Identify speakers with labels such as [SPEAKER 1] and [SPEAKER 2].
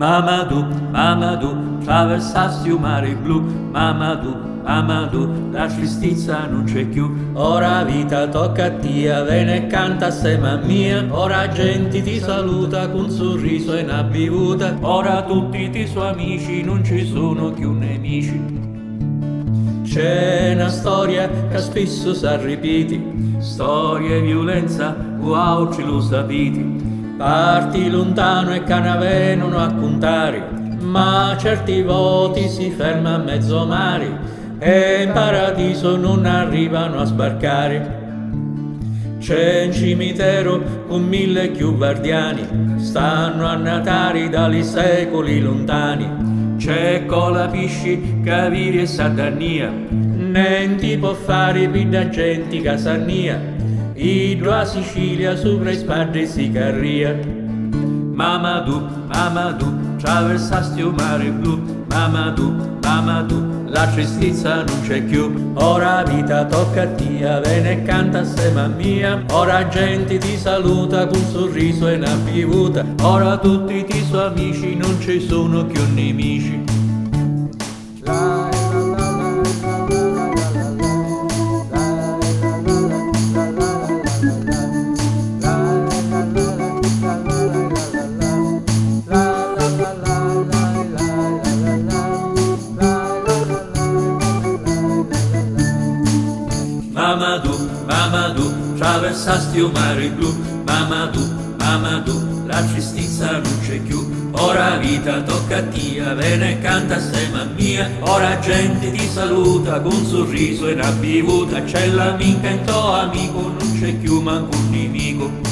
[SPEAKER 1] Mamadou, Mamadou, attraversasti un mare blu, Mamadou, Amadou, la tristezza non c'è più. Ora vita tocca a te, vene e canta assieme mia. Ora gente ti saluta con sorriso e una bevuta. Ora tutti i suoi amici non ci sono più nemici. C'è una storia che spesso si ripeti, storia e violenza, wow, ce lo sapete. Parti lontano e canave non a contare, ma certi voti si ferma a mezzo mare e in paradiso non arrivano a sbarcare. C'è un cimitero con mille più guardiani, stanno a natari dai secoli lontani. C'è cola pisci, caviri e satannia, nenti può fare pida gente casania, idro a Sicilia sopra i spadri si carria. Mamadou, Mamadou, attraversasti un mare blu, Mamadou, Mamadou, la tristezza non c'è più. Ora vita tocca a te, viene e canta assieme a mia. Ora gente ti saluta con sorriso e una bevuta. Ora tutti i suoi amici non ci sono più nemici. Mamadou, Mamadou, attraversasti un mare blu, Mamadou, Mamadou, la tristezza non c'è più, ora vita tocca a tia, viene e canta assieme a mia, ora gente ti saluta con sorriso e una bevuta, c'è l'amica in to amico, non c'è più manco un nemico.